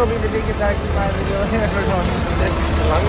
ko binibigay sa akin mga video. Never know. Lang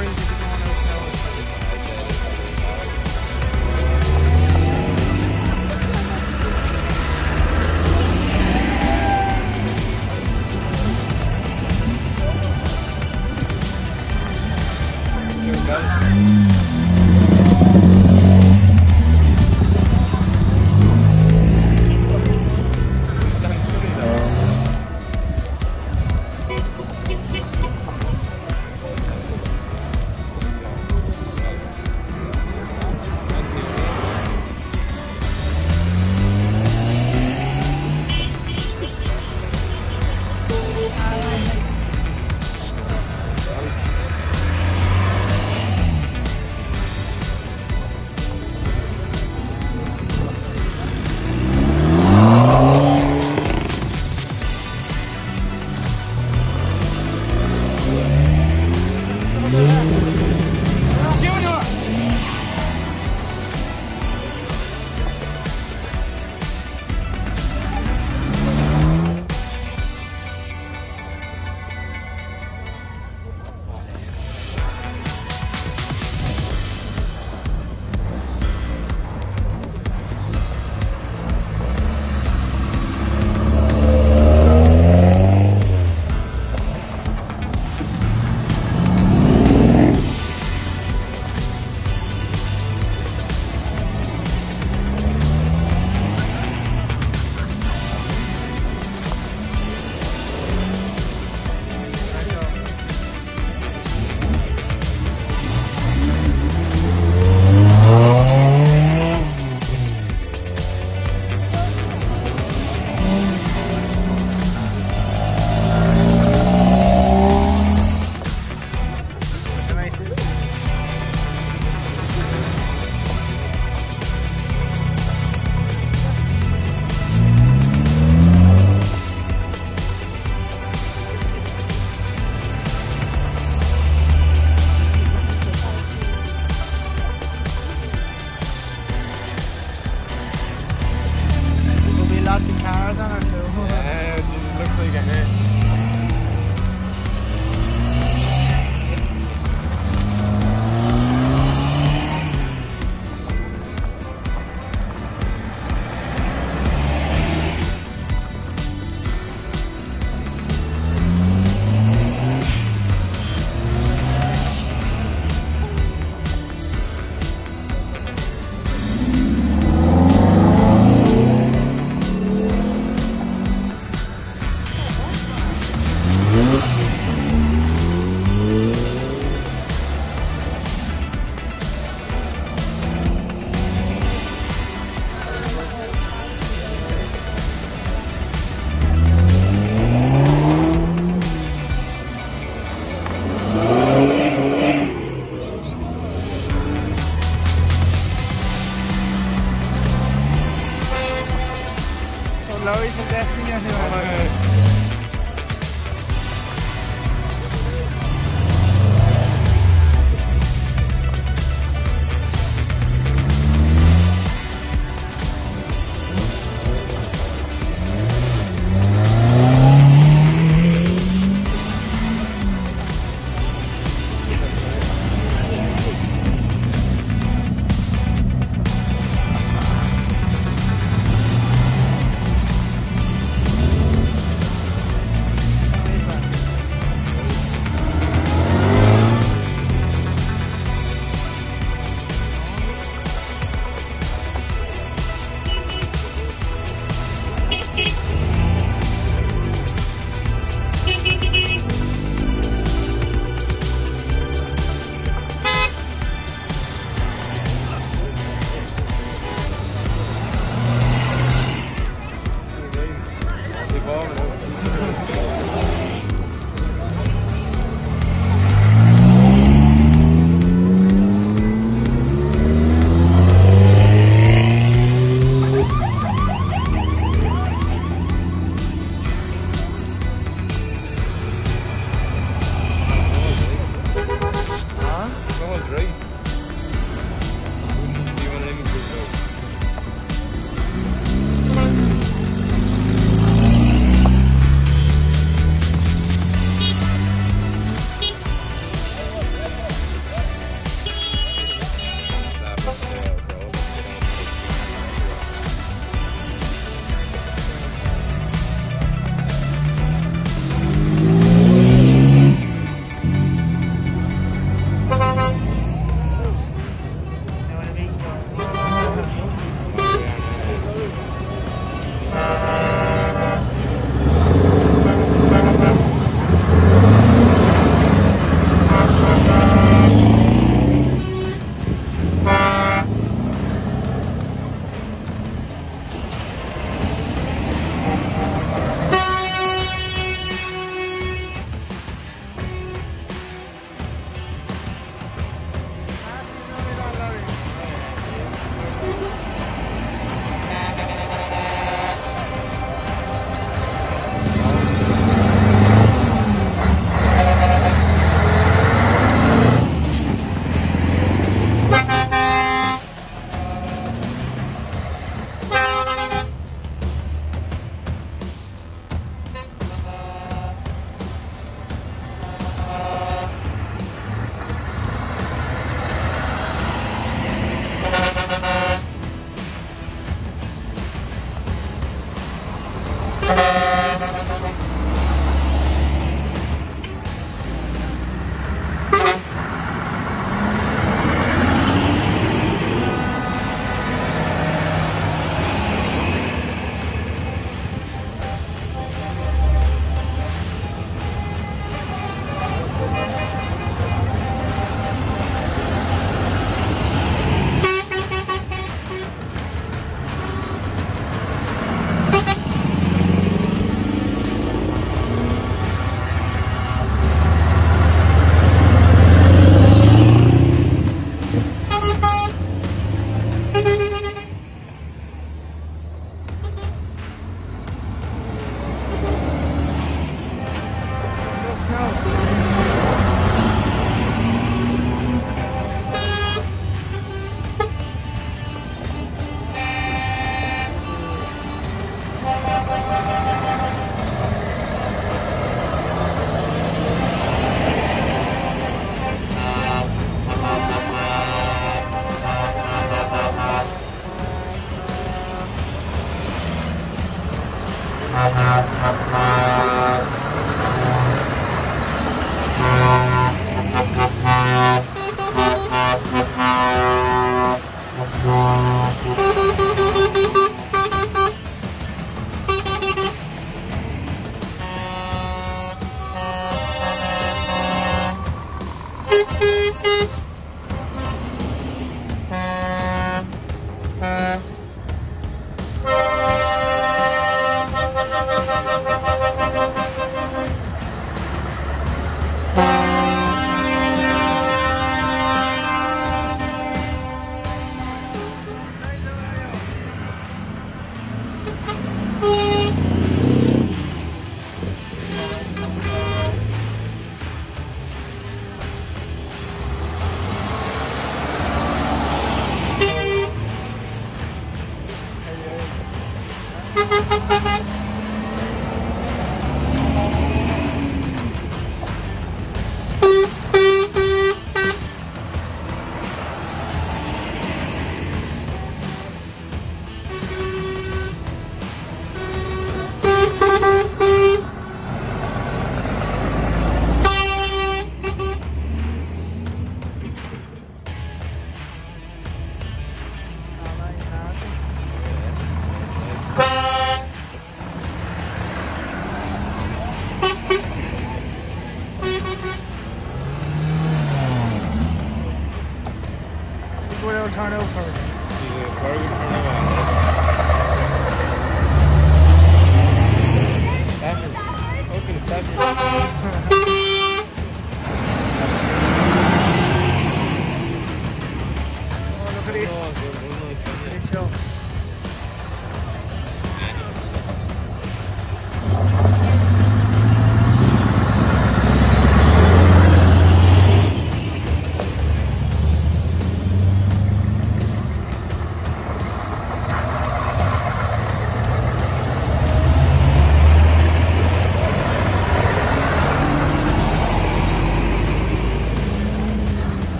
yun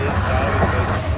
it is, it's always